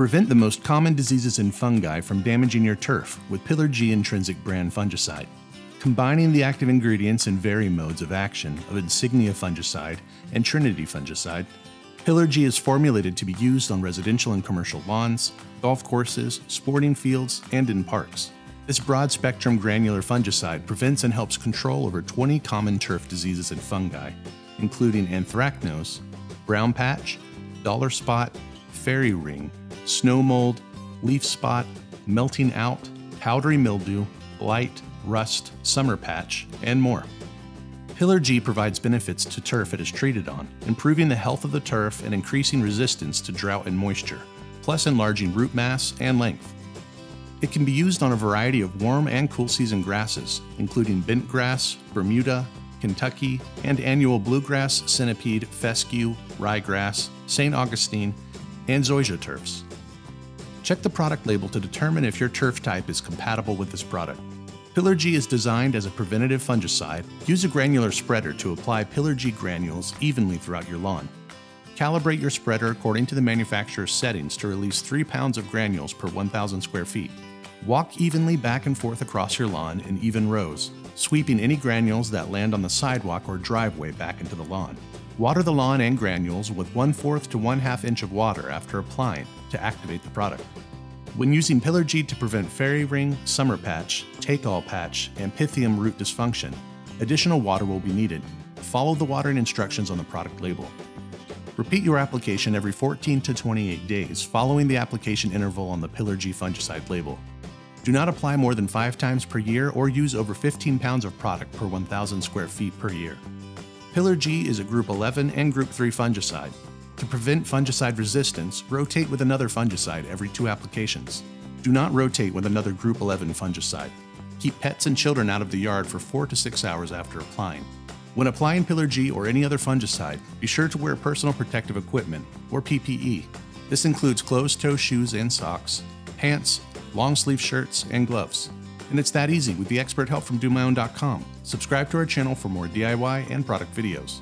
Prevent the most common diseases and fungi from damaging your turf with Pillar G Intrinsic brand fungicide. Combining the active ingredients and varying modes of action of Insignia fungicide and Trinity fungicide, Pillar G is formulated to be used on residential and commercial lawns, golf courses, sporting fields, and in parks. This broad spectrum granular fungicide prevents and helps control over 20 common turf diseases and fungi, including anthracnose, brown patch, dollar spot, fairy ring, snow mold, leaf spot, melting out, powdery mildew, blight, rust, summer patch, and more. Pillar G provides benefits to turf it is treated on, improving the health of the turf and increasing resistance to drought and moisture, plus enlarging root mass and length. It can be used on a variety of warm and cool season grasses, including bentgrass, Bermuda, Kentucky, and annual bluegrass, centipede, fescue, ryegrass, St. Augustine, and zoysia turfs. Check the product label to determine if your turf type is compatible with this product. Pillar G is designed as a preventative fungicide. Use a granular spreader to apply Pillar G granules evenly throughout your lawn. Calibrate your spreader according to the manufacturer's settings to release 3 pounds of granules per 1,000 square feet. Walk evenly back and forth across your lawn in even rows, sweeping any granules that land on the sidewalk or driveway back into the lawn. Water the lawn and granules with 1 4th to 1 2 inch of water after applying to activate the product. When using Pillar G to prevent fairy ring, summer patch, take all patch, and pythium root dysfunction, additional water will be needed. Follow the watering instructions on the product label. Repeat your application every 14 to 28 days following the application interval on the Pillar G fungicide label. Do not apply more than 5 times per year or use over 15 pounds of product per 1,000 square feet per year. Pillar G is a Group 11 and Group 3 fungicide. To prevent fungicide resistance, rotate with another fungicide every two applications. Do not rotate with another Group 11 fungicide. Keep pets and children out of the yard for 4 to 6 hours after applying. When applying Pillar G or any other fungicide, be sure to wear personal protective equipment, or PPE. This includes closed toe shoes and socks, pants, long sleeve shirts, and gloves. And it's that easy with the expert help from DoMyOwn.com. Subscribe to our channel for more DIY and product videos.